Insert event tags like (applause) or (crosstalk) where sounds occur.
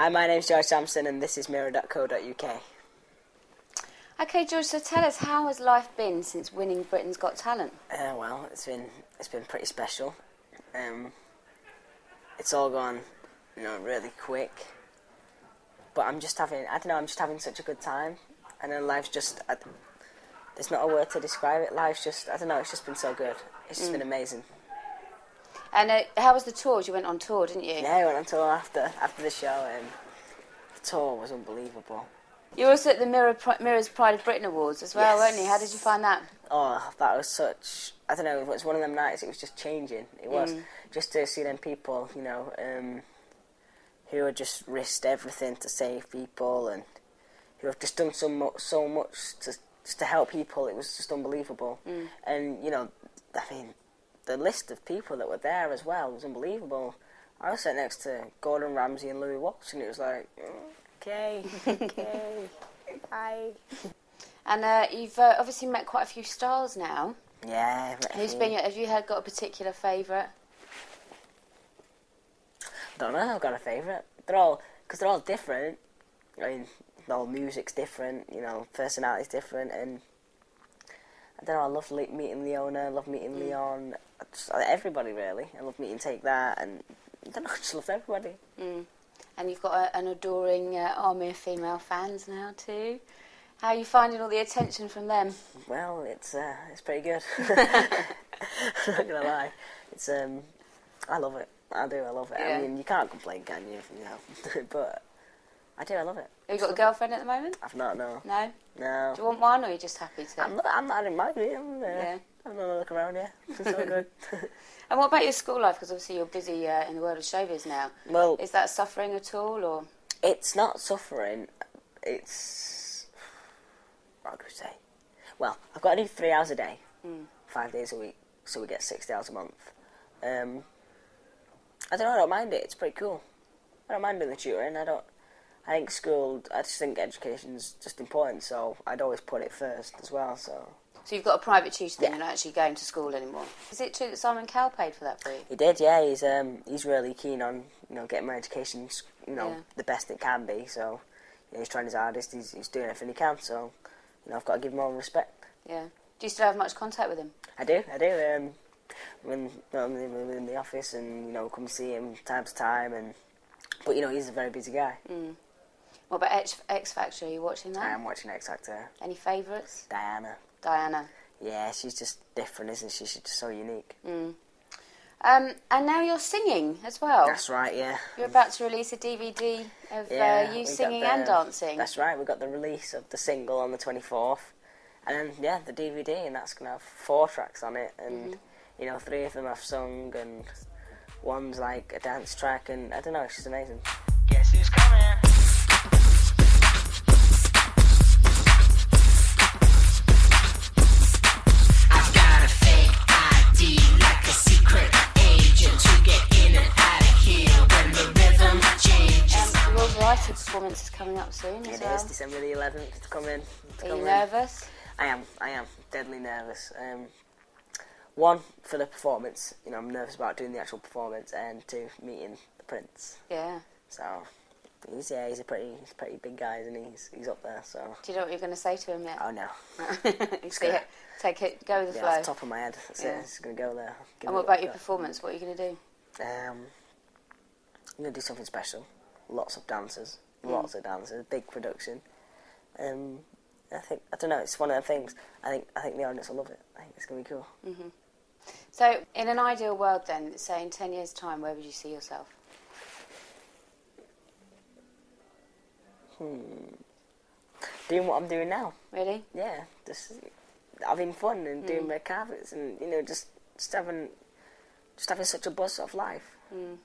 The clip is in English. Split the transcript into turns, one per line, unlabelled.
Hi, my name's George Sampson, and this is Mirror.co.uk.
Okay, George. So tell us, how has life been since winning Britain's Got Talent?
Uh, well, it's been it's been pretty special. Um, it's all gone, you know, really quick. But I'm just having I don't know I'm just having such a good time, and then life's just I, there's not a word to describe it. Life's just I don't know. It's just been so good. It's just been amazing.
And uh, how was the tour? You went on tour, didn't you?
Yeah, I went on tour after after the show, and the tour was unbelievable.
You were also at the Mirror Pri- Mirror's Pride of Britain Awards as well, weren't you? How did you find that?
Oh, that was such. I don't know. It was one of them nights. It was just changing. It was
Mm.
just to see them people, you know, um, who had just risked everything to save people and who have just done so much, so much to just to help people. It was just unbelievable.
Mm.
And you know, I mean, the list of people that were there as well was unbelievable. I was sat next to Gordon Ramsay and Louis Walsh, and it was like, "Mm, okay, okay, (laughs) bye.
And uh, you've uh, obviously met quite a few stars now.
Yeah.
Who's been? your- Have you had got a particular favourite?
don't know. I've got a favourite. They're all because they're all different. I mean, all music's different. You know, personality's different, and I don't know. I love meeting Leona. I love meeting Leon. Just, everybody really. I love meeting Take That, and I don't know. (laughs) I just love everybody.
Mm. And you've got a, an adoring uh, army of female fans now too. How are you finding all the attention from them?
Well, it's uh, it's pretty good. (laughs) I'm not gonna lie. It's um, I love it. I do. I love it.
Yeah.
I mean, you can't complain, can you? You know, (laughs) but I do. I love it.
Have you got a girlfriend at the moment?
I've not no.
No.
No.
Do you want one, or are you just happy to?
I'm not. I'm not in mind. I'm, uh,
Yeah.
I'm not look around here. (laughs) It's all good. (laughs)
And what about your school life? Because obviously you're busy uh, in the world of showbiz now.
well,
Is that suffering at all, or?
it's not suffering. It's what could I say? Well, I've got to do three hours a day,
Mm.
five days a week, so we get sixty hours a month. Um, I don't know. I don't mind it. It's pretty cool. I don't mind doing the tutoring. I don't. I think school. I just think education's just important, so I'd always put it first as well. So
So you've got a private tutor, then
Yeah.
you're not actually going to school anymore. Is it true that Simon Cowell paid for that for you?
He did, yeah. He's um he's really keen on you know getting my education, you know,
Yeah.
the best it can be. So you know, he's trying his hardest. He's he's doing everything he can. So you know, I've got to give him all the respect.
Yeah. Do you still have much contact with him?
I do, I do. Um, when I'm in, when I'm in the office and you know come see him time to time, and but you know he's a very busy guy.
Mm. What about X, X Factor? Are you watching that?
I am watching X Factor.
Any favourites?
Diana.
Diana.
Yeah, she's just different, isn't she? She's just so unique.
Mm. Um, and now you're singing as well.
That's right. Yeah.
You're about to release a DVD of
Yeah,
uh, you singing
the-
and dancing.
That's right. We got the release of the single on the twenty fourth, and then yeah, the DVD, and that's gonna have four tracks on it, and
Mm-hmm.
you know, three of them I've sung, and one's like a dance track, and I don't know, it's just amazing. Guess who's coming?
Um, performance is coming up soon as
It
well.
is December the eleventh. It's coming. It's
Are you
coming.
nervous?
I am. I am deadly nervous. Um, one for the performance. You know, I'm nervous about doing the actual performance, and two, meeting the prince.
Yeah.
So he's yeah, he's a pretty, he's a pretty big guy, isn't? He's, he's up there. So
Do you know what you're going to say to him yet?
oh no, (laughs)
you see it. Take it. Go with the
yeah, off
flow.
the top of my head. That's
Yeah.
it. It's gonna go there. Give
And what about your
go.
performance? What are you going to do?
Um, I'm gonna do something special. Lots of dancers.
Mm.
Lots of dancers. Big production. Um, I think I don't know. It's one of the things. I think I think the audience will love it. I think it's gonna be cool.
So, in an ideal world, then, say in 10 years' time, where would you see yourself?
Doing what I'm doing now.
Really?
Yeah, just having fun and
Mm.
doing my carpets and you know just just having just having such a buzz of life.
Mm.